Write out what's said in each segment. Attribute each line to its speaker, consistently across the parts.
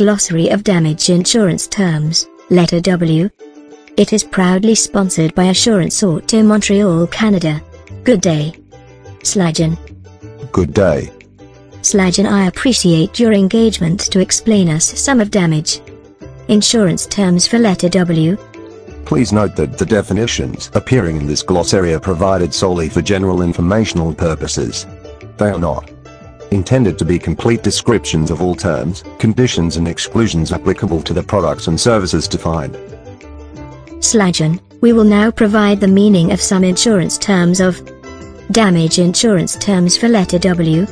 Speaker 1: Glossary of Damage Insurance Terms, Letter W. It is proudly sponsored by Assurance Auto Montreal, Canada. Good day. Sladjan.
Speaker 2: Good day.
Speaker 1: Sladjan I appreciate your engagement to explain us some of damage. Insurance terms for letter W.
Speaker 2: Please note that the definitions appearing in this glossary are provided solely for general informational purposes. They are not intended to be complete descriptions of all terms, conditions and exclusions applicable to the products and services defined.
Speaker 1: Sladjan, we will now provide the meaning of some insurance terms of damage insurance terms for letter W.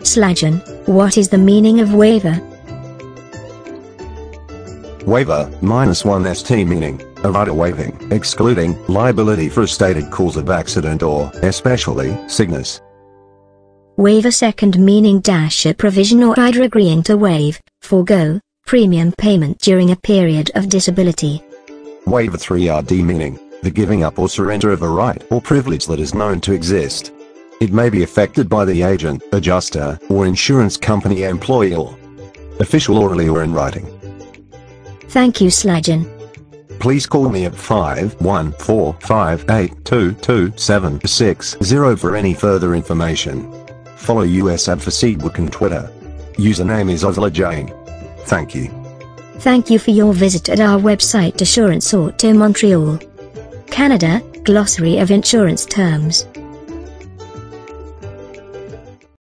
Speaker 1: Sladjan, what is the meaning of waiver?
Speaker 2: Waiver, minus 1 ST meaning, a rider waiving, excluding, liability for a stated cause of accident or, especially, sickness.
Speaker 1: Waiver second meaning dash a provision or rider agreeing to waive, forego, premium payment during a period of disability.
Speaker 2: Waiver 3RD meaning, the giving up or surrender of a right or privilege that is known to exist. It may be affected by the agent, adjuster, or insurance company employee or official orally or in writing.
Speaker 1: Thank you Sladjan.
Speaker 2: Please call me at 51458222760 for any further information. Follow US Advocacy on Twitter. Username is Ozla Jane. Thank you.
Speaker 1: Thank you for your visit at our website Assurance Auto Montreal. Canada, Glossary of Insurance Terms.